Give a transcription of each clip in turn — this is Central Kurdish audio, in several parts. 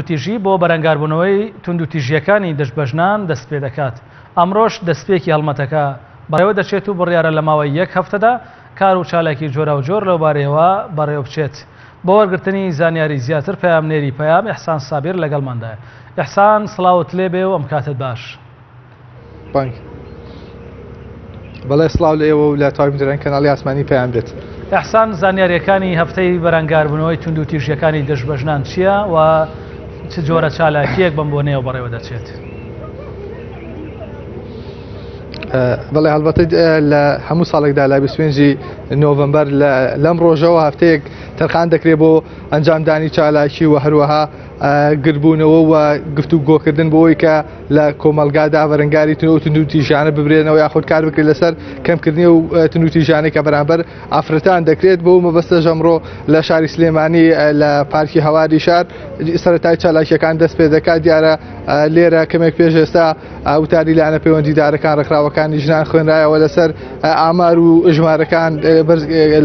توتیژی بۆ بەرەنگاربوونەوەی تونند و تیژیەکانی دەستبژنان دەست پێ دەکات ئەمڕۆژ دەستپێکی هەڵمەتەکە بەڕێوە دەچێت و بڕیاە لە ماوەی یەک هەفتەدا کار و چالێکی جۆرا و جۆر لەوبارەوە بەڕێوە بچێت بۆ وەرگرتنی زانیاری زیاتر پامنێری پەیام یحسان سابیر لەگەڵماندای یحسان سلااوت لێ بێ و ئەم کاتت باش بەڵێ سلااو لێەوە و لە تاویم درەن کەناڵی ئاسمانی پێیان بێت یحسان زانیاریەکانی هەفتەی بەرەنگاربوونەوەی تونند و تیژیەکانی دەشبەژنان چییە و چ جۆرە چالاکیەک بم بۆ نێو بەڕێوە دەچێت. بەڵێ هەڵبەتە لە هەموو ساڵێکدا لە بسوێنجی نۆڤمبەر لەم ڕۆژەوە هەفتەیەک تەرخان دەکرێت بۆ ئەنجامدانی چالاکی و هەروەها گربوونەوە و گفتو گۆکردن بۆەوەی کە لە کۆمەلگادا بەرەنگاری تنەوە تنوتی ژانە ببرێنەوە یاخود کار بکرێت لەسەر کەمکردنی و تنوتی ژانێک کە بەرامبەر ئافرەتان دەکرێت بۆ مەبەستە ژەمڕۆ لە شاری سلێمانی لە پارکی هەواری شار سەرەتای چالاکیەکان دەست پێ دەکات دیارە لێرە کەمێک پێش ئێستا ئاوتاری لاەنە پەیوەندیدارەکان ڕخراوەکانی ژنان خوێنرایەوە لەسەر ئامار و ژمارەکان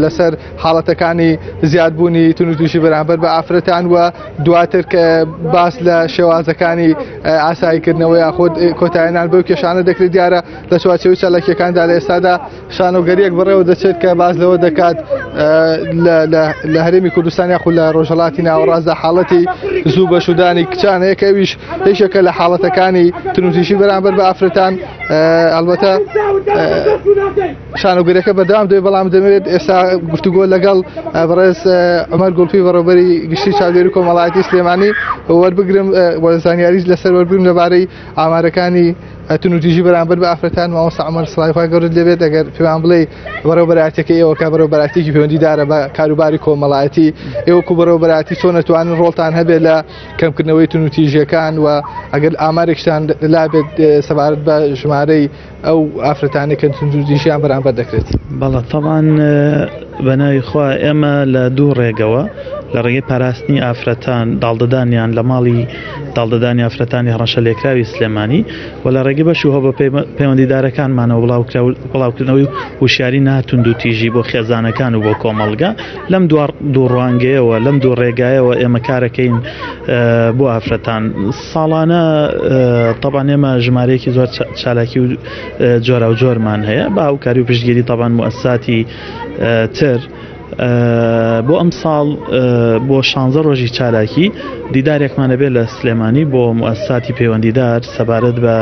لەسەر حاڵەتەکانی زیاد زیادبوونی تون و تووشی بەرامبەر بە ئافرەتان وە دواتر کە باس لە شێوازەکانی ئاساییکردنەوە یا خۆت کۆتایەنان بەو کێشانە دەکرێت دیارە لە چواچەوی چالەکیەکاندا لە ئێستادا شانۆگەریەک بڕێەوە دەچێت کە باز لەوە دەکات لە هەرێمی کوردستان یاخود لە ڕۆژهڵاتی ناوەڕازدا حاڵەتی زوو بەشودانی کچانەیەکەویش هیچێکە لە حاڵەتەکانی تونوتیشی بەرامبەر بە ئافرەتان ئەلبەتە شانۆگرەکە بەدام دوێ بەڵام دەمەوێت ئێستا گفتوگۆ لەگەڵ بەڕێز ئەمەر گلپی بەڕۆبەری گشتی چاودێری کۆمەڵاتی سلێمانی وەربگرم وەرزانیاریز لەسەر وەربم لەبارەی ئامارەکانی ئەتون و توژی بەرامبەر بە ئافرەتان ماوە سامەر سلایخوای گەورت لەبێت ئەگەر پێوان بڵێ بەرەو بەراتەکە ئێوە کا بەرەو بەراتێکی پەیوەندیدارە بە کاروباری کۆمەڵایەتی ئێوە کو بەرەو بەراتی چۆن نەتوانن ڕۆڵتان هەبێت لە کەمکردنەوەی تون و تیژەکان و ئەگەر ئامارێکشتان لابێت سەبارەت بە ژمارەی ئەو ئافرەتانی کە تونجوردیشیان بەرامبەر دەکرێت بەڵە تەوان بەناوی خوا ئێمە لە دوو ڕێگەوە لە ڕێگەی پاراستنی ئافرەتان داڵدەدانیان لە ماڵی تاڵدەدانی ئافرەتانی هەڕەشە لێکراوی سلێمانی و لە ڕێگە بەش هۆ بە پەیوەندیدارەکانمانەوە بڵاوکردنەوەی وشیاری ناتونند و تیژی بۆ خێزانەکان و بۆ کۆمەلگا لەم دوو ڕوانگەیەوە لەم دوو ڕێگایەوە ئێمە کارەکەین بۆ ئافرەتان ساڵانە تەبان ئێمە ژمارەیەکی زۆر چالاکی و جۆرا و جۆرمان هەیە باوکاری و پشتگیری تەبان موەساتی تر. بۆ ئەم ساڵ بۆ شانزە ڕۆژی چالاکی دیدارێکمانە بێت لە سلێمانی بۆ موسساتی پەیوەندیدار سەبارەت بە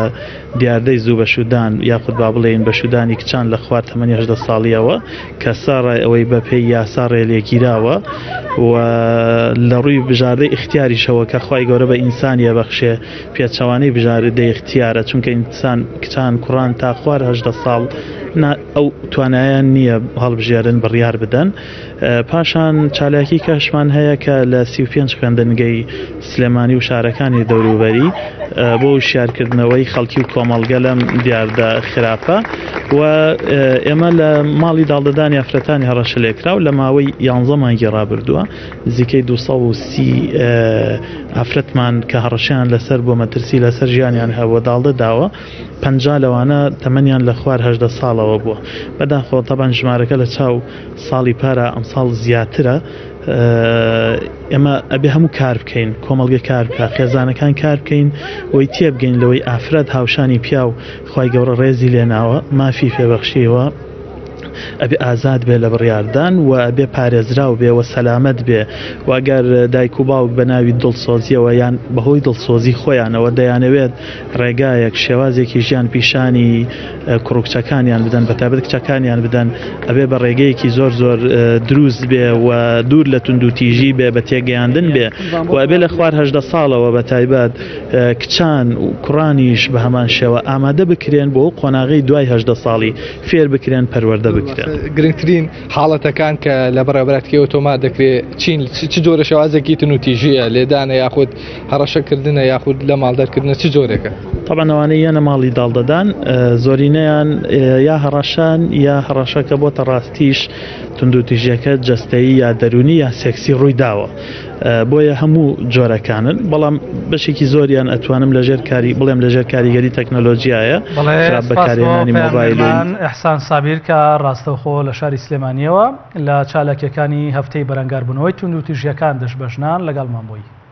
دیاردەی زوو بەشودان یاخود با بڵێن بەشودانی کچان لە خوار تەمەنیهدە ساڵیەوە کە ساڕای ئەوەی بە پێی یاسا ڕێلێکیراوە و لە ڕووی بژاردەی اختیاریشەوە کە خی گەورە بە ئینسانیە بەخشێ پێچەوانەی بژاردەی اختیارە چونکە ئینسان کچان کوڕان تا خوارهدە ساڵ ئەو توانایان نییە هەڵبژێرن بڕیار بدەن پاشان چالاکی کەشمان هەیە کە لە سی پێنج خوێندنگەی سلێمانی و شارەکانی دەوروبەری بۆ شارکردنەوەی خەڵکی و کۆمەڵگە لەم دیاردە خراپە و ئێمە لە ماڵی داڵدەدانی ئەفرەتانی هەڕەشە لێکرا و لە ماوەی یانزەمانگی ڕابردووە زیکەی 230 ئافرەتمان کە هەڕەشیان لەسەر بۆ مەترسی لەسەر ژیانیان هەوە داڵدە داوە پنج لەوانە تەمەنیان لە خوارهدە ساڵەوە بووە بەداخۆ تەبان ژمارەکە لە چاو ساڵی پارە ئەمساڵ زیاترە ئێمە ئەبێ هەموو کار بکەین کۆمەلگە کار بکە خێزانەکان کار بکەین وی تێبگەین لەوەی ئافراد هاوشانی پیا و خی گەورە ڕێزی لێناوە مافی پێبەخشیەوە ئەبێ ئازاد بێ لە بڕاردان و ئەبێ پارێزرا و بێ و سەلامت بێ واگەر دایک و باوک بە ناوی دڵسۆزیەوە یان بەهۆی دڵسۆزی خۆیانەوە دەیانەوێت ڕێگایەک شێوازێکی ژیان پیشانی کوڕکچەکانیان بدەن بە تابێت کچەکانیان بدەن ئەبێ بە ڕێگەیەکی زۆر زۆر دروست بێ و دوور لە تونند و تیژی بێ بە تێگەیاندن بێ و ئەبێ لە خوارهدە ساڵەوە بە تایبەت کچان و کوڕانیش بە هەمان شێوە ئامادە بکرێن بۆ قۆناغی دوایهدە ساڵی فێر بکرێن پەروەەردە بکرێن گرنگترین حاڵەتەکان کە لە بەڕێبراتکەەوە تۆما دەکرێت چین چ جۆرە شێوازێکی تنوتیژیە لێدانە یاخود هەڕەشەکردنە یاخود لە ماڵدارکردنە چ جۆرێکە. تەبانەوانەی یەنە ماڵی داڵدەدان زۆرینەیان یا هەڕەشان یا هەڕەشەکە بۆتە ڕاستیش تونندوتیژیەکە جستەی یا دەرونی یا سێکسی ڕووی داوە بۆیە هەموو جۆرەکانن بەڵام بەشێکی زۆریان ئەتوانم لەژێر کاری بڵێم لەژێر کاریگەری تەکنۆلۆژیایە بەکارێنانی مۆبایلان ئەحسان سابیر کە ڕاستەوخۆ لە شاری سلێمانیەوە لە چالکەکانی هەفتەی بەرەنگاربوونەوەی تونندوتیژیەکان دەشبەشنان لەگەڵمان بووی.